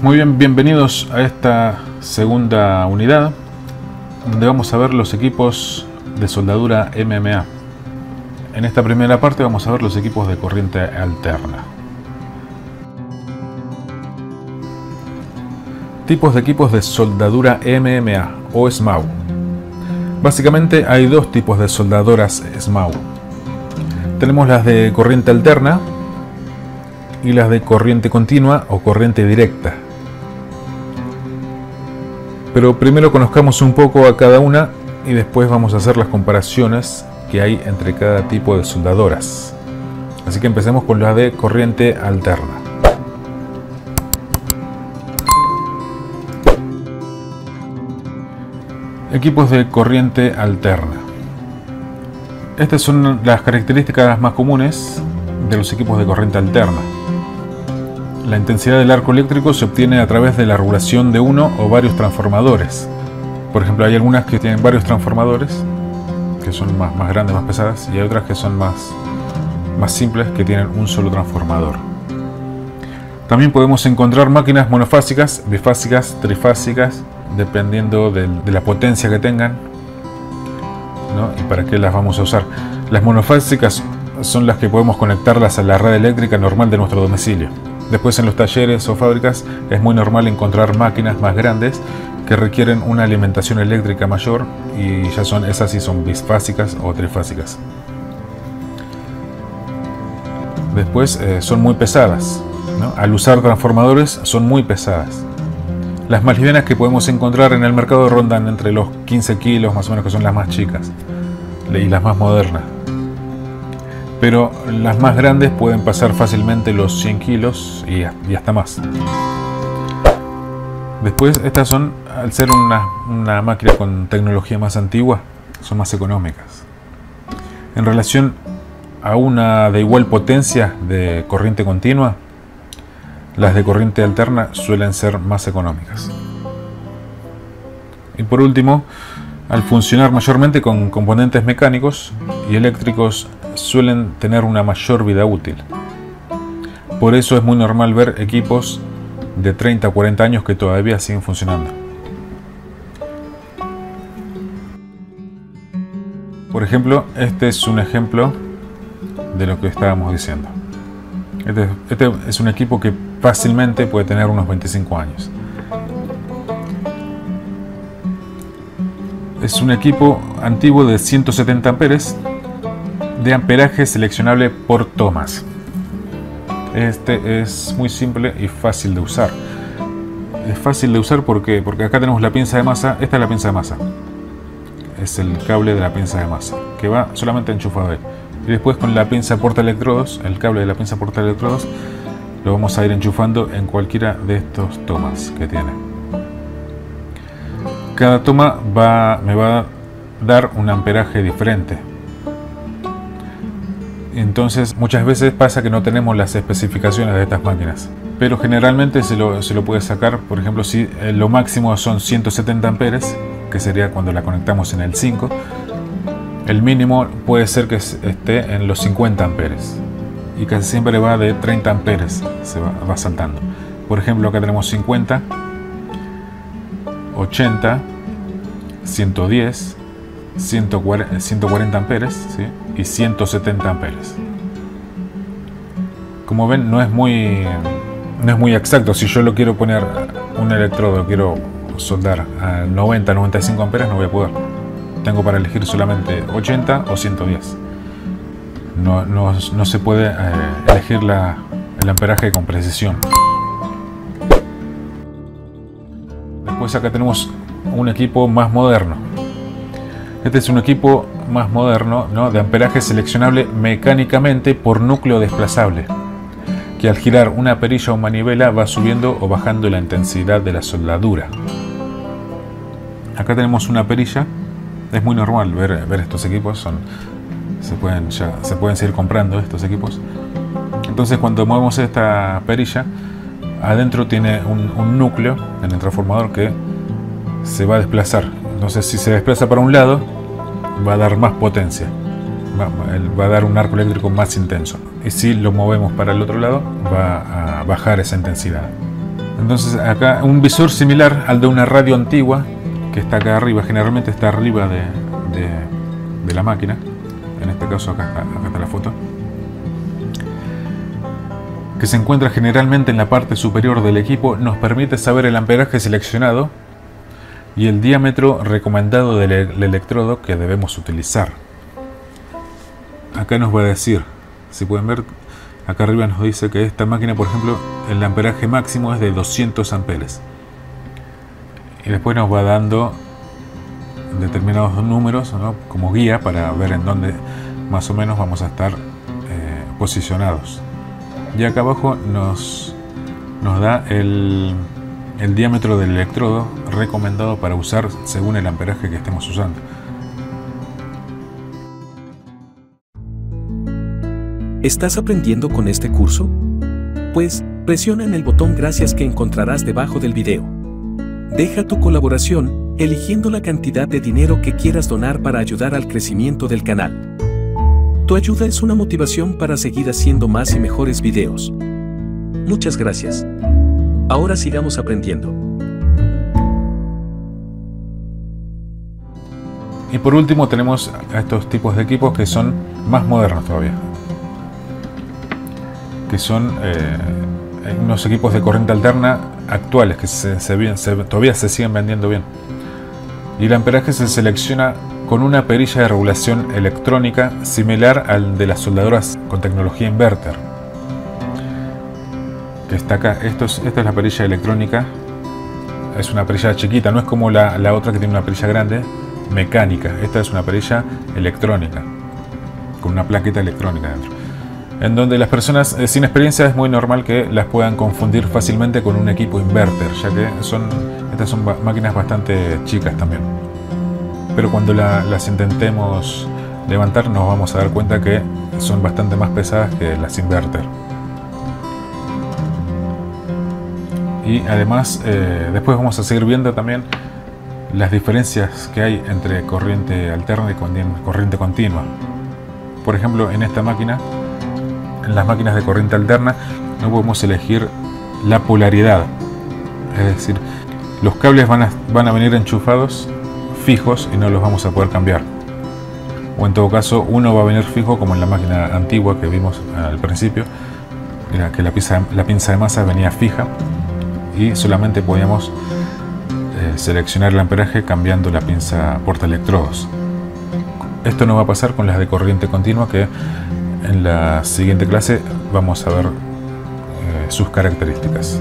Muy bien, bienvenidos a esta segunda unidad donde vamos a ver los equipos de soldadura MMA. En esta primera parte vamos a ver los equipos de corriente alterna. Tipos de equipos de soldadura MMA o SMAU. Básicamente hay dos tipos de soldadoras SMAU. Tenemos las de corriente alterna y las de corriente continua o corriente directa. Pero primero conozcamos un poco a cada una y después vamos a hacer las comparaciones que hay entre cada tipo de soldadoras. Así que empecemos con la de corriente alterna. Equipos de corriente alterna. Estas son las características más comunes de los equipos de corriente alterna. La intensidad del arco eléctrico se obtiene a través de la regulación de uno o varios transformadores. Por ejemplo, hay algunas que tienen varios transformadores, que son más, grandes, más pesadas, y hay otras que son más, simples, que tienen un solo transformador. También podemos encontrar máquinas monofásicas, bifásicas, trifásicas, dependiendo de, la potencia que tengan y para qué las vamos a usar. Las monofásicas son las que podemos conectarlas a la red eléctrica normal de nuestro domicilio. Después en los talleres o fábricas es muy normal encontrar máquinas más grandes que requieren una alimentación eléctrica mayor y ya son esas sí son bifásicas o trifásicas. Después eh, son muy pesadas. Al usar transformadores son muy pesadas. Las más livianas que podemos encontrar en el mercado rondan entre los 15 kilos más o menos que son las más chicas y las más modernas pero las más grandes pueden pasar fácilmente los 100 kilos y, hasta más. Después, estas son, al ser una, una, máquina con tecnología más antigua, son más económicas. En relación a una de igual potencia de corriente continua, las de corriente alterna suelen ser más económicas. Y por último, al funcionar mayormente con componentes mecánicos y eléctricos suelen tener una mayor vida útil. Por eso es muy normal ver equipos de 30 o 40 años que todavía siguen funcionando. Por ejemplo, este es un ejemplo de lo que estábamos diciendo. Este, este es un equipo que fácilmente puede tener unos 25 años. Es un equipo antiguo de 170 amperes de amperaje seleccionable por tomas. Este es muy simple y fácil de usar. Es fácil de usar porque, porque acá tenemos la pinza de masa. Esta es la pinza de masa. Es el cable de la pinza de masa que va solamente enchufado ahí. Y después con la pinza porta electrodos, el cable de la pinza porta electrodos, lo vamos a ir enchufando en cualquiera de estos tomas que tiene. Cada toma va, me va a dar un amperaje diferente entonces muchas veces pasa que no tenemos las especificaciones de estas máquinas. Pero generalmente se lo, se lo puede sacar, por ejemplo, si eh, lo máximo son 170 amperes, que sería cuando la conectamos en el 5, el mínimo puede ser que esté en los 50 amperes. Y casi siempre va de 30 amperes, se va, va saltando. Por ejemplo, acá tenemos 50, 80, 110, 140, 140 amperes y 170 amperes. Como ven, no es muy no es muy exacto. Si yo lo quiero poner un electrodo, quiero soldar a 90, 95 amperes, no voy a poder. Tengo para elegir solamente 80 o 110. No, no, no se puede eh, elegir la, el amperaje con precisión. Después acá tenemos un equipo más moderno este es un equipo más moderno ¿no? de amperaje seleccionable mecánicamente por núcleo desplazable, que al girar una perilla o manivela va subiendo o bajando la intensidad de la soldadura. Acá tenemos una perilla, es muy normal ver, ver estos equipos, son, se, pueden se pueden seguir comprando estos equipos. Entonces cuando movemos esta perilla, adentro tiene un, un núcleo en el transformador que se va a desplazar entonces si se desplaza para un lado, va a dar más potencia, va, a dar un arco eléctrico más intenso. Y si lo movemos para el otro lado, va a bajar esa intensidad. Entonces acá un visor similar al de una radio antigua que está acá arriba, generalmente está arriba de, la máquina. En este caso acá, acá está la foto. Que se encuentra generalmente en la parte superior del equipo nos permite saber el amperaje seleccionado y el diámetro recomendado del electrodo que debemos utilizar. Acá nos va a decir, si pueden ver, acá arriba nos dice que esta máquina, por ejemplo, el amperaje máximo es de 200 amperes. Y después nos va dando determinados números como guía para ver en dónde más o menos vamos a estar eh, posicionados. Y acá abajo nos, nos da el, el diámetro del electrodo recomendado para usar según el amperaje que estemos usando. ¿Estás aprendiendo con este curso? Pues, presiona en el botón gracias que encontrarás debajo del video. Deja tu colaboración, eligiendo la cantidad de dinero que quieras donar para ayudar al crecimiento del canal. Tu ayuda es una motivación para seguir haciendo más y mejores videos. Muchas gracias. Ahora sigamos aprendiendo. Y por último tenemos a estos tipos de equipos que son más modernos todavía que son eh, unos equipos de corriente alterna actuales que todavía se siguen vendiendo bien. Y el amperaje se selecciona con una perilla de regulación electrónica similar al de las soldadoras con tecnología inverter. Que está acá. Esto es, esta es la perilla electrónica. Es una perilla chiquita, no es como la, la otra que tiene una perilla grande, mecánica. Esta es una perilla electrónica, con una plaqueta electrónica dentro en donde las personas eh, sin experiencia es muy normal que las puedan confundir fácilmente con un equipo inverter, ya que son, estas son máquinas bastante chicas también. Pero cuando las intentemos levantar nos vamos a dar cuenta que son bastante más pesadas que las inverter. Y además eh, después vamos a seguir viendo también las diferencias que hay entre corriente alterna y corriente continua. Por ejemplo, en esta máquina en las máquinas de corriente alterna no podemos elegir la polaridad. Es decir, los cables van a, van a venir enchufados fijos y no los vamos a poder cambiar. O en todo caso, uno va a venir fijo como en la máquina antigua que vimos al principio, que la pinza, la pinza de masa venía fija y solamente podíamos eh, seleccionar el amperaje cambiando la pinza porta electrodos. Esto no va a pasar con las de corriente continua que en la siguiente clase vamos a ver eh, sus características.